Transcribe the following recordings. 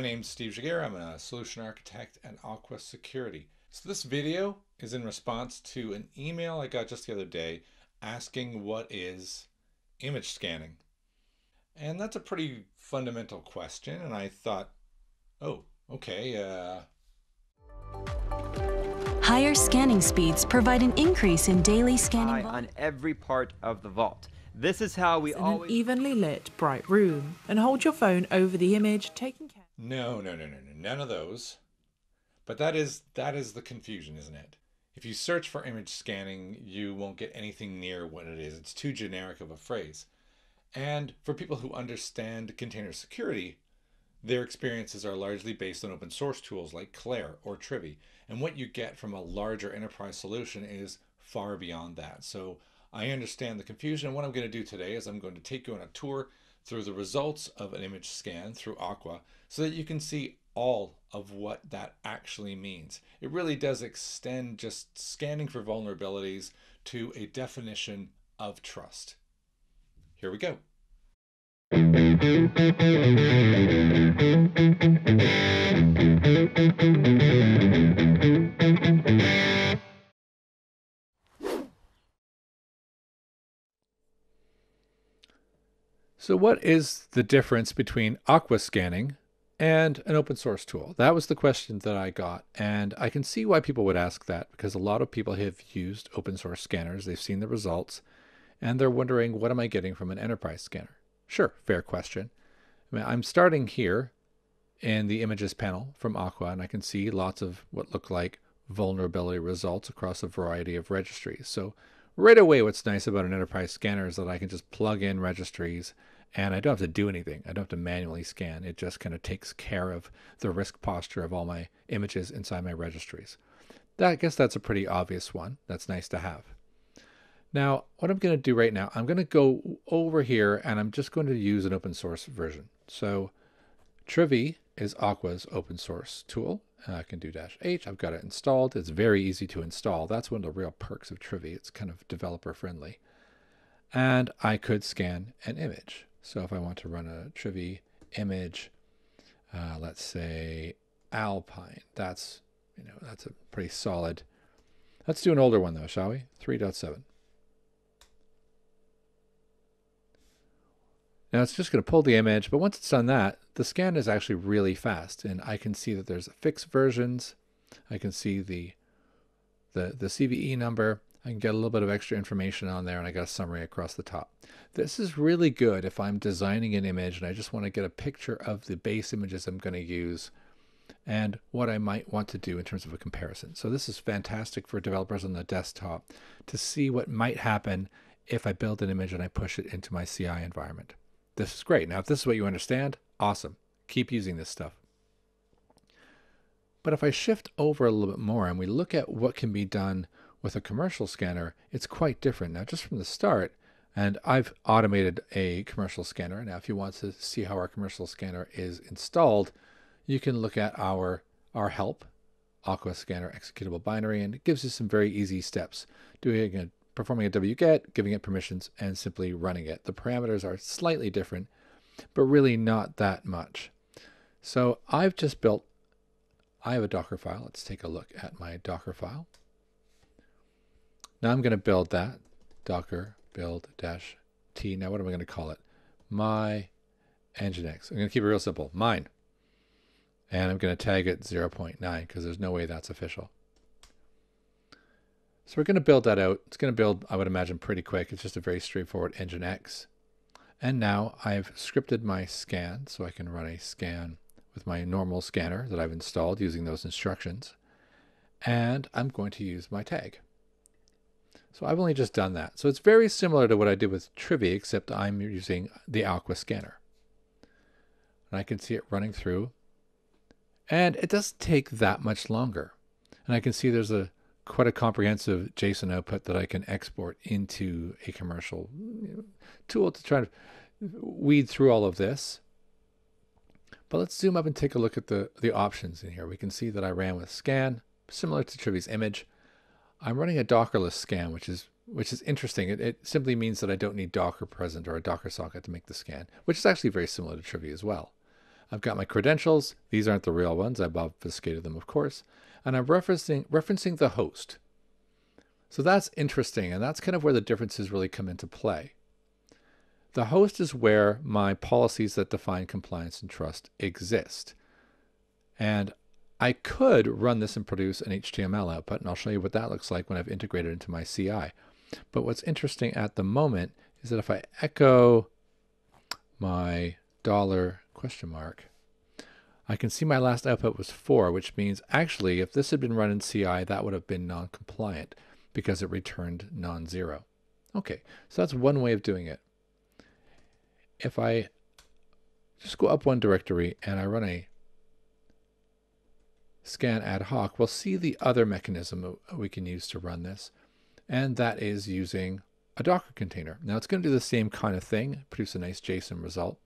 My name's Steve Giguere. I'm a solution architect at Aqua Security. So this video is in response to an email I got just the other day asking what is image scanning. And that's a pretty fundamental question. And I thought, oh, okay. Uh... Higher scanning speeds provide an increase in daily scanning on every part of the vault. This is how we in always an evenly lit, bright room, and hold your phone over the image, taking care. No, no, no, no, no, none of those. But that is that is the confusion, isn't it? If you search for image scanning, you won't get anything near what it is. It's too generic of a phrase. And for people who understand container security, their experiences are largely based on open source tools like Clair or Trivy. And what you get from a larger enterprise solution is far beyond that. So I understand the confusion. And what I'm going to do today is I'm going to take you on a tour through the results of an image scan through Aqua so that you can see all of what that actually means. It really does extend just scanning for vulnerabilities to a definition of trust. Here we go. So what is the difference between aqua scanning and an open source tool? That was the question that I got. And I can see why people would ask that because a lot of people have used open source scanners. They've seen the results and they're wondering, what am I getting from an enterprise scanner? Sure, fair question. I mean, I'm starting here in the images panel from Aqua, and I can see lots of what look like vulnerability results across a variety of registries. So right away, what's nice about an enterprise scanner is that I can just plug in registries and I don't have to do anything. I don't have to manually scan. It just kind of takes care of the risk posture of all my images inside my registries. That, I guess that's a pretty obvious one. That's nice to have. Now, what I'm going to do right now, I'm going to go over here and I'm just going to use an open source version. So Trivy is Aqua's open source tool. I can do dash H. I've got it installed. It's very easy to install. That's one of the real perks of Trivy. It's kind of developer friendly. And I could scan an image. So if I want to run a Trivy image, uh, let's say Alpine, that's, you know, that's a pretty solid. Let's do an older one though, shall we? 3.7. Now it's just going to pull the image, but once it's done that, the scan is actually really fast. And I can see that there's fixed versions. I can see the, the, the CVE number. I can get a little bit of extra information on there and I got a summary across the top. This is really good if I'm designing an image and I just want to get a picture of the base images I'm going to use and what I might want to do in terms of a comparison. So this is fantastic for developers on the desktop to see what might happen if I build an image and I push it into my CI environment. This is great. Now, if this is what you understand, awesome. Keep using this stuff. But if I shift over a little bit more and we look at what can be done with a commercial scanner, it's quite different. Now, just from the start, and I've automated a commercial scanner. Now, if you want to see how our commercial scanner is installed, you can look at our, our help, Aqua Scanner executable binary, and it gives you some very easy steps. Doing a, performing a wget, giving it permissions, and simply running it. The parameters are slightly different, but really not that much. So I've just built, I have a Docker file. Let's take a look at my Docker file. Now I'm going to build that, docker build dash t. Now what am I going to call it? My Nginx. I'm going to keep it real simple. Mine. And I'm going to tag it 0.9 because there's no way that's official. So we're going to build that out. It's going to build, I would imagine, pretty quick. It's just a very straightforward Nginx. And now I've scripted my scan so I can run a scan with my normal scanner that I've installed using those instructions. And I'm going to use my tag. So I've only just done that. So it's very similar to what I did with Trivy, except I'm using the Aqua scanner. And I can see it running through. And it doesn't take that much longer. And I can see there's a quite a comprehensive JSON output that I can export into a commercial tool to try to weed through all of this. But let's zoom up and take a look at the, the options in here. We can see that I ran with scan, similar to Trivy's image. I'm running a Dockerless scan, which is which is interesting. It, it, simply means that I don't need Docker present or a Docker socket to make the scan, which is actually very similar to Trivy as well. I've got my credentials. These aren't the real ones. I've obfuscated them, of course. And I'm referencing, referencing the host. So that's interesting. And that's kind of where the differences really come into play. The host is where my policies that define compliance and trust exist. And I could run this and produce an HTML output, and I'll show you what that looks like when I've integrated into my CI. But what's interesting at the moment is that if I echo my dollar question mark, I can see my last output was 4, which means actually if this had been run in CI, that would have been non-compliant because it returned non-zero. Okay, so that's one way of doing it. If I just go up one directory and I run a scan ad hoc, we'll see the other mechanism we can use to run this, and that is using a Docker container. Now it's going to do the same kind of thing, produce a nice JSON result,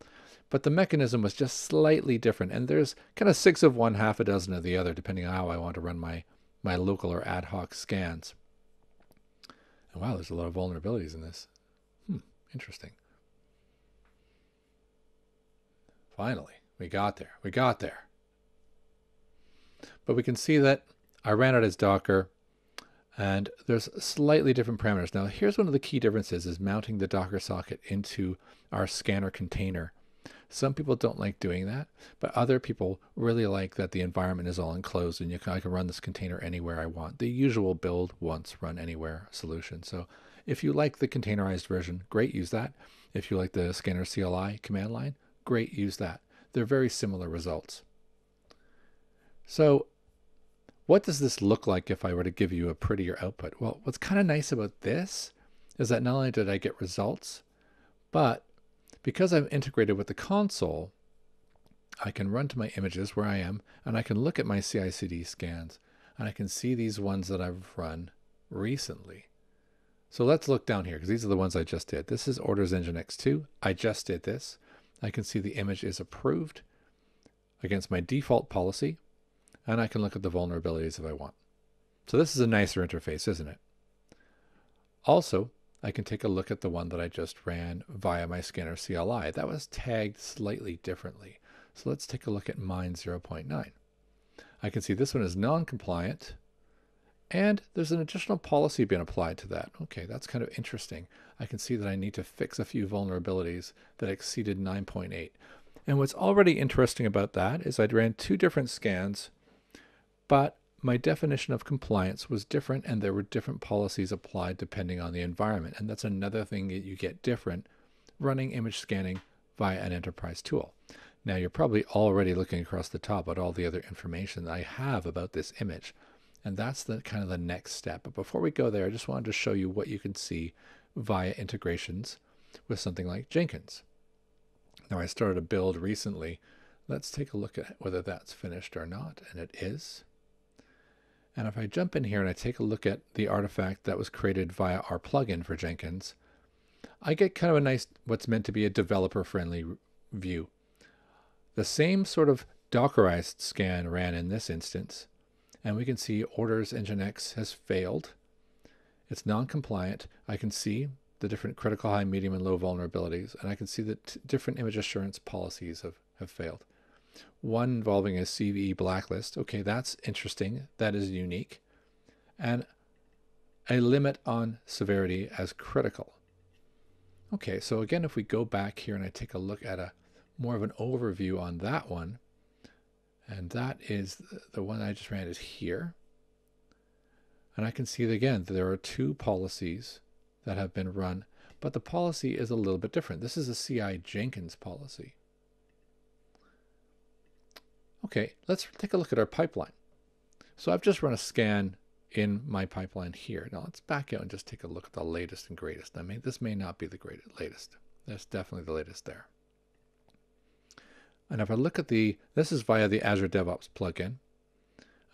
but the mechanism was just slightly different, and there's kind of six of one, half a dozen of the other, depending on how I want to run my, my local or ad hoc scans. And wow, there's a lot of vulnerabilities in this. Hmm, interesting. Finally, we got there. We got there. But we can see that I ran it as Docker and there's slightly different parameters. Now here's one of the key differences is mounting the Docker socket into our scanner container. Some people don't like doing that, but other people really like that the environment is all enclosed and you can, I can run this container anywhere I want. The usual build once run anywhere solution. So if you like the containerized version, great, use that. If you like the scanner CLI command line, great, use that. They're very similar results. So what does this look like if I were to give you a prettier output? Well, what's kind of nice about this is that not only did I get results, but because I've integrated with the console, I can run to my images where I am and I can look at my CI/CD scans and I can see these ones that I've run recently. So let's look down here because these are the ones I just did. This is Orders Nginx2. I just did this. I can see the image is approved against my default policy and I can look at the vulnerabilities if I want. So this is a nicer interface, isn't it? Also, I can take a look at the one that I just ran via my scanner CLI. That was tagged slightly differently. So let's take a look at mine 0.9. I can see this one is non-compliant and there's an additional policy being applied to that. Okay, that's kind of interesting. I can see that I need to fix a few vulnerabilities that exceeded 9.8. And what's already interesting about that is I ran two different scans but my definition of compliance was different and there were different policies applied depending on the environment. And that's another thing that you get different running image scanning via an enterprise tool. Now you're probably already looking across the top at all the other information that I have about this image. And that's the kind of the next step. But before we go there, I just wanted to show you what you can see via integrations with something like Jenkins. Now I started a build recently. Let's take a look at whether that's finished or not. And it is. And if I jump in here and I take a look at the artifact that was created via our plugin for Jenkins, I get kind of a nice, what's meant to be a developer-friendly view. The same sort of Dockerized scan ran in this instance, and we can see Orders Nginx has failed. It's non-compliant. I can see the different critical, high, medium, and low vulnerabilities, and I can see that different image assurance policies have, have failed one involving a CVE blacklist. Okay, that's interesting. That is unique. And a limit on severity as critical. Okay, so again, if we go back here and I take a look at a more of an overview on that one, and that is the one I just ran is here. And I can see that again, there are two policies that have been run, but the policy is a little bit different. This is a CI Jenkins policy. Okay, let's take a look at our pipeline. So I've just run a scan in my pipeline here. Now let's back out and just take a look at the latest and greatest. I mean, this may not be the greatest, latest. That's definitely the latest there. And if I look at the, this is via the Azure DevOps plugin,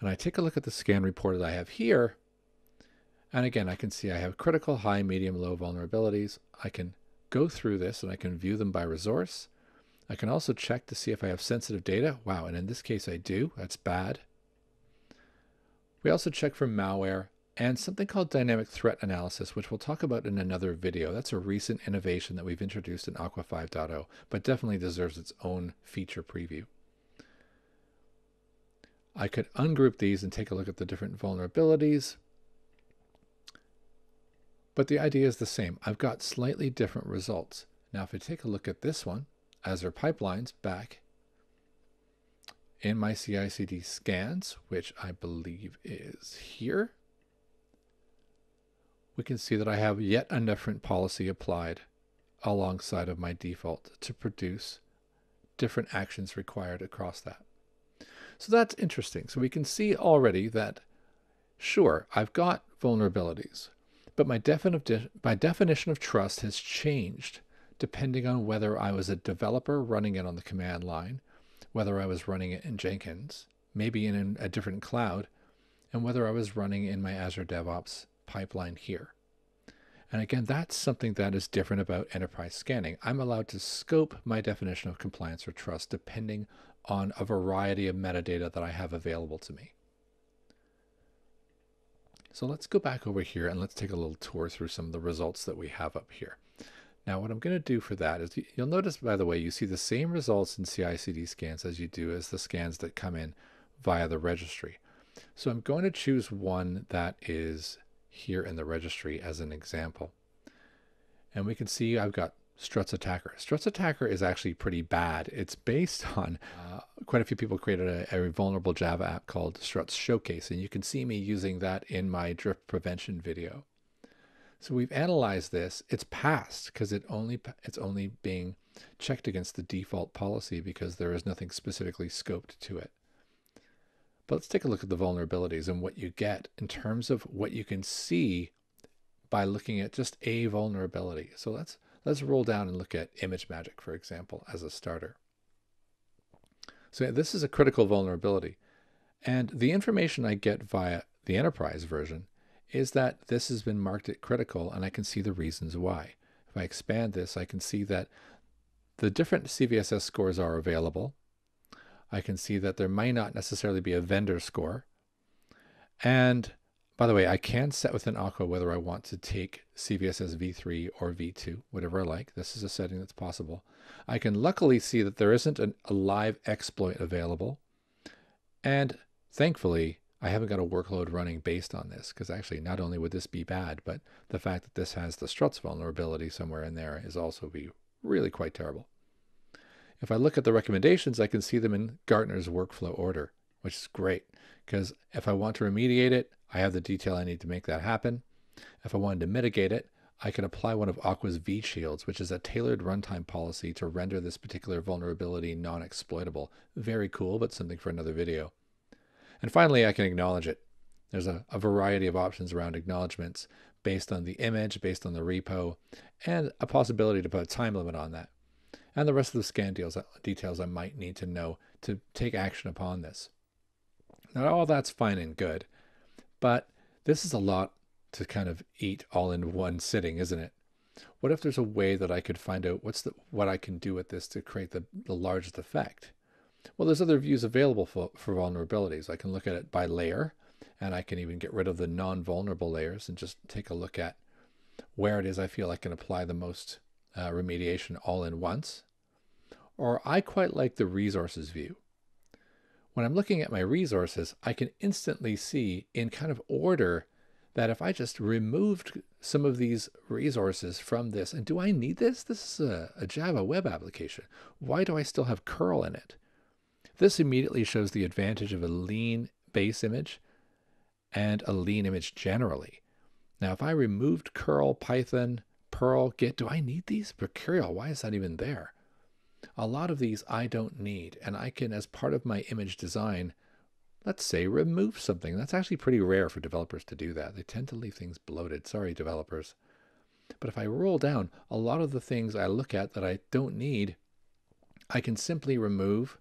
and I take a look at the scan report that I have here, and again, I can see I have critical, high, medium, low vulnerabilities. I can go through this and I can view them by resource. I can also check to see if I have sensitive data. Wow, and in this case I do. That's bad. We also check for malware and something called dynamic threat analysis, which we'll talk about in another video. That's a recent innovation that we've introduced in Aqua 5.0, but definitely deserves its own feature preview. I could ungroup these and take a look at the different vulnerabilities. But the idea is the same. I've got slightly different results. Now, if I take a look at this one, Azure Pipelines back in my CI/CD scans, which I believe is here, we can see that I have yet a different policy applied alongside of my default to produce different actions required across that. So that's interesting. So we can see already that, sure, I've got vulnerabilities, but my, defini my definition of trust has changed depending on whether I was a developer running it on the command line, whether I was running it in Jenkins, maybe in a different cloud, and whether I was running in my Azure DevOps pipeline here. And again, that's something that is different about enterprise scanning. I'm allowed to scope my definition of compliance or trust depending on a variety of metadata that I have available to me. So let's go back over here and let's take a little tour through some of the results that we have up here. Now what I'm going to do for that is you'll notice, by the way, you see the same results in CI/CD scans as you do as the scans that come in via the registry. So I'm going to choose one that is here in the registry as an example. And we can see I've got Struts Attacker. Struts Attacker is actually pretty bad. It's based on uh, quite a few people created a, a, vulnerable Java app called Struts Showcase, and you can see me using that in my drift prevention video. So we've analyzed this. It's passed because it only it's only being checked against the default policy because there is nothing specifically scoped to it. But let's take a look at the vulnerabilities and what you get in terms of what you can see by looking at just a vulnerability. So let's let's roll down and look at ImageMagick, for example, as a starter. So this is a critical vulnerability. And the information I get via the enterprise version is that this has been marked at critical and I can see the reasons why. If I expand this, I can see that the different CVSS scores are available. I can see that there might not necessarily be a vendor score. And by the way, I can set within Aqua whether I want to take CVSS v3 or v2, whatever I like. This is a setting that's possible. I can luckily see that there isn't an, a live exploit available. And thankfully, I haven't got a workload running based on this because actually not only would this be bad, but the fact that this has the struts vulnerability somewhere in there is also be really quite terrible. If I look at the recommendations, I can see them in Gartner's workflow order, which is great because if I want to remediate it, I have the detail I need to make that happen. If I wanted to mitigate it, I can apply one of Aqua's vShields, which is a tailored runtime policy to render this particular vulnerability non-exploitable. Very cool, but something for another video. And finally, I can acknowledge it. There's a, a variety of options around acknowledgments based on the image, based on the repo, and a possibility to put a time limit on that and the rest of the scan deals, uh, details I might need to know to take action upon this. Now, all that's fine and good, but this is a lot to kind of eat all in one sitting, isn't it? What if there's a way that I could find out what's the what I can do with this to create the, the largest effect? Well, there's other views available for, for vulnerabilities. I can look at it by layer, and I can even get rid of the non-vulnerable layers and just take a look at where it is I feel I can apply the most uh, remediation all in once. Or I quite like the resources view. When I'm looking at my resources, I can instantly see in kind of order that if I just removed some of these resources from this, and do I need this? This is a, a, Java web application. Why do I still have curl in it? This immediately shows the advantage of a lean base image and a lean image generally. Now, if I removed curl, Python, Perl, Git, do I need these? Mercurial, why is that even there? A lot of these I don't need, and I can, as part of my image design, let's say remove something. That's actually pretty rare for developers to do that. They tend to leave things bloated. Sorry, developers. But if I roll down, a lot of the things I look at that I don't need, I can simply remove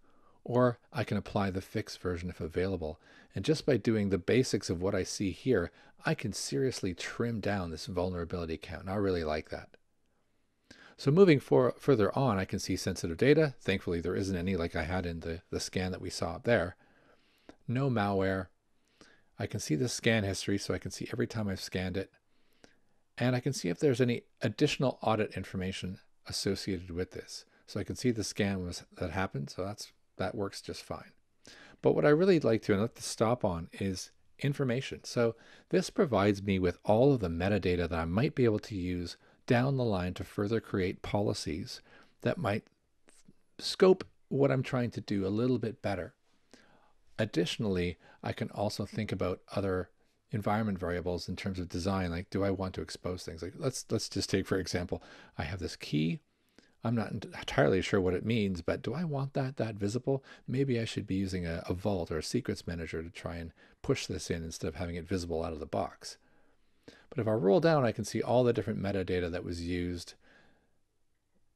or I can apply the fixed version if available. And just by doing the basics of what I see here, I can seriously trim down this vulnerability count. And I really like that. So moving for, further on, I can see sensitive data. Thankfully, there isn't any like I had in the, the scan that we saw up there. No malware. I can see the scan history, so I can see every time I've scanned it. And I can see if there's any additional audit information associated with this. So I can see the scan was that happened, so that's that works just fine. But what I really like to and like to stop on is information. So this provides me with all of the metadata that I might be able to use down the line to further create policies that might scope what I'm trying to do a little bit better. Additionally, I can also think about other environment variables in terms of design like do I want to expose things like let's let's just take for example I have this key I'm not entirely sure what it means, but do I want that that visible? Maybe I should be using a, a, vault or a secrets manager to try and push this in instead of having it visible out of the box. But if I roll down, I can see all the different metadata that was used,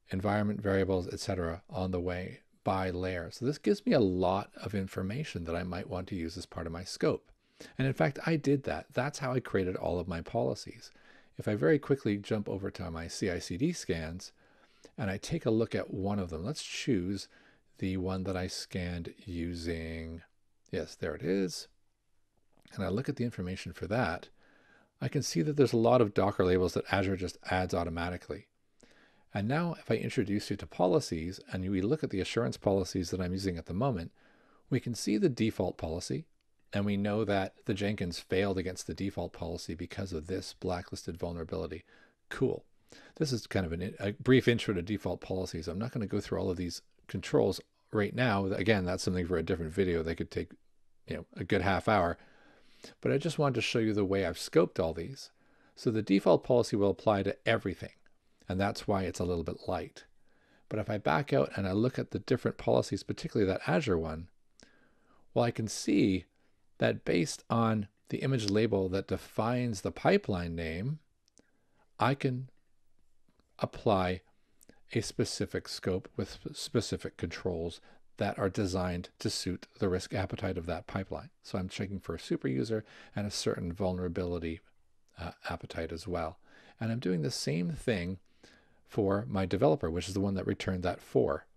environment variables, etc., on the way by layer. So this gives me a lot of information that I might want to use as part of my scope. And in fact, I did that. That's how I created all of my policies. If I very quickly jump over to my CI/CD scans, and I take a look at one of them. Let's choose the one that I scanned using, yes, there it is. And I look at the information for that. I can see that there's a lot of Docker labels that Azure just adds automatically. And now if I introduce you to policies and we look at the assurance policies that I'm using at the moment, we can see the default policy. And we know that the Jenkins failed against the default policy because of this blacklisted vulnerability. Cool. This is kind of an, a brief intro to default policies. I'm not going to go through all of these controls right now. Again, that's something for a different video. that could take, you know, a good half hour. But I just wanted to show you the way I've scoped all these. So the default policy will apply to everything. And that's why it's a little bit light. But if I back out and I look at the different policies, particularly that Azure one, well, I can see that based on the image label that defines the pipeline name, I can apply a specific scope with specific controls that are designed to suit the risk appetite of that pipeline. So I'm checking for a super user and a certain vulnerability uh, appetite as well. And I'm doing the same thing for my developer, which is the one that returned that four.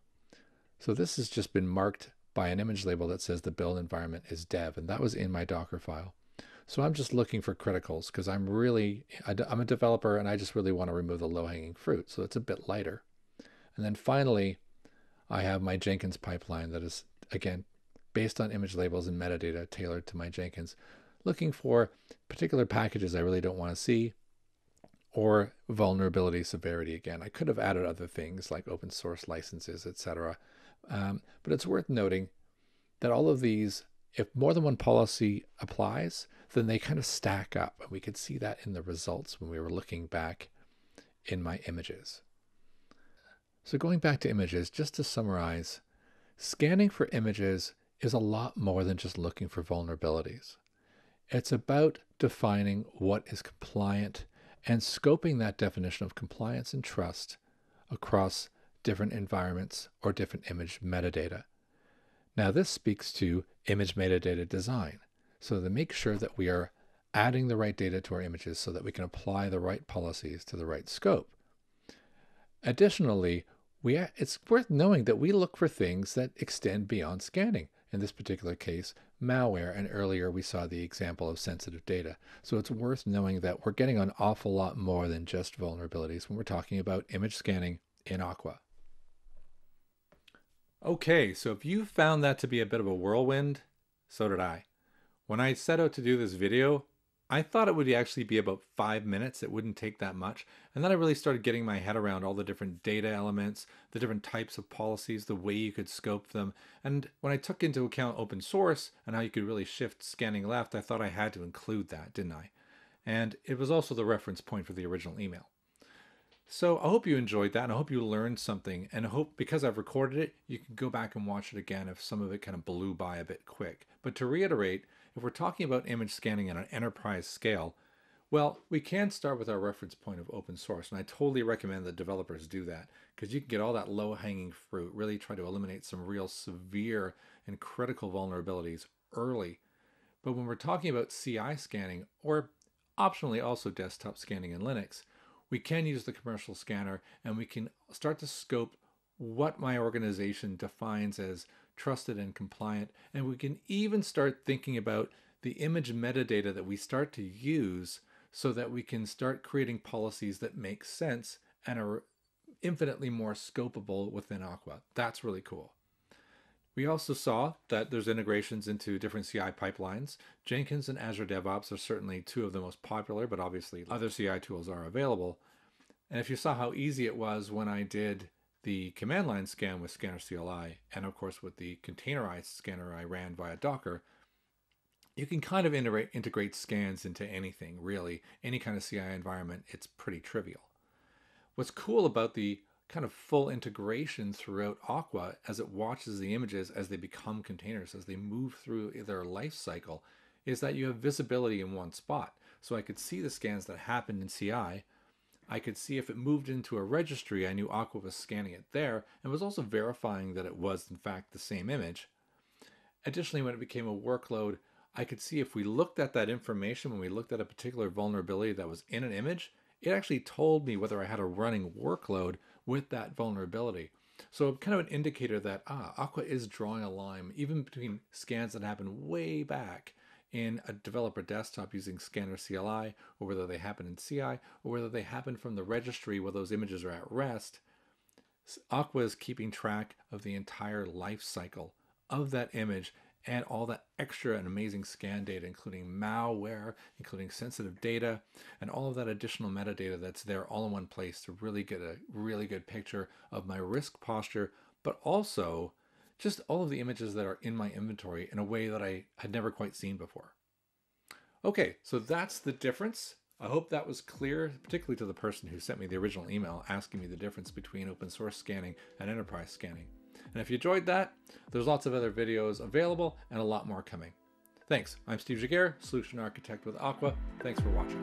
So this has just been marked by an image label that says the build environment is dev, and that was in my Docker file. So I'm just looking for criticals because I'm really, I'm a developer and I just really want to remove the low hanging fruit. So it's a bit lighter. And then finally, I have my Jenkins pipeline that is, again, based on image labels and metadata tailored to my Jenkins, looking for particular packages I really don't want to see or vulnerability severity again. I could have added other things like open source licenses, etc. Um, but it's worth noting that all of these if more than one policy applies, then they kind of stack up. And we could see that in the results when we were looking back in my images. So going back to images, just to summarize, scanning for images is a lot more than just looking for vulnerabilities. It's about defining what is compliant and scoping that definition of compliance and trust across different environments or different image metadata. Now this speaks to image metadata design. So to make sure that we are adding the right data to our images so that we can apply the right policies to the right scope. Additionally, we, it's worth knowing that we look for things that extend beyond scanning. In this particular case, malware, and earlier we saw the example of sensitive data. So it's worth knowing that we're getting an awful lot more than just vulnerabilities when we're talking about image scanning in Aqua. Okay, so if you found that to be a bit of a whirlwind, so did I. When I set out to do this video, I thought it would actually be about five minutes. It wouldn't take that much. And then I really started getting my head around all the different data elements, the different types of policies, the way you could scope them. And when I took into account open source and how you could really shift scanning left, I thought I had to include that, didn't I? And it was also the reference point for the original email. So I hope you enjoyed that and I hope you learned something and I hope because I've recorded it, you can go back and watch it again if some of it kind of blew by a bit quick. But to reiterate, if we're talking about image scanning on an enterprise scale, well, we can start with our reference point of open source, and I totally recommend that developers do that because you can get all that low hanging fruit, really try to eliminate some real severe and critical vulnerabilities early. But when we're talking about CI scanning, or optionally also desktop scanning in Linux, we can use the commercial scanner and we can start to scope what my organization defines as trusted and compliant. And we can even start thinking about the image metadata that we start to use so that we can start creating policies that make sense and are infinitely more scopable within Aqua. That's really cool. We also saw that there's integrations into different CI pipelines. Jenkins and Azure DevOps are certainly two of the most popular, but obviously other CI tools are available. And if you saw how easy it was when I did the command line scan with Scanner CLI, and of course with the containerized scanner I ran via Docker, you can kind of integrate, integrate scans into anything, really. Any kind of CI environment, it's pretty trivial. What's cool about the kind of full integration throughout Aqua as it watches the images as they become containers, as they move through their life cycle, is that you have visibility in one spot. So I could see the scans that happened in CI. I could see if it moved into a registry, I knew Aqua was scanning it there and was also verifying that it was in fact the same image. Additionally, when it became a workload, I could see if we looked at that information, when we looked at a particular vulnerability that was in an image, it actually told me whether I had a running workload with that vulnerability. So kind of an indicator that, ah, Aqua is drawing a line even between scans that happen way back in a developer desktop using Scanner CLI, or whether they happen in CI, or whether they happen from the registry where those images are at rest. Aqua is keeping track of the entire life cycle of that image and all that extra and amazing scan data, including malware, including sensitive data, and all of that additional metadata that's there all in one place to really get a really good picture of my risk posture, but also just all of the images that are in my inventory in a way that I had never quite seen before. Okay, so that's the difference. I hope that was clear, particularly to the person who sent me the original email asking me the difference between open source scanning and enterprise scanning. And if you enjoyed that, there's lots of other videos available and a lot more coming. Thanks. I'm Steve Giguere, Solution Architect with Aqua. Thanks for watching.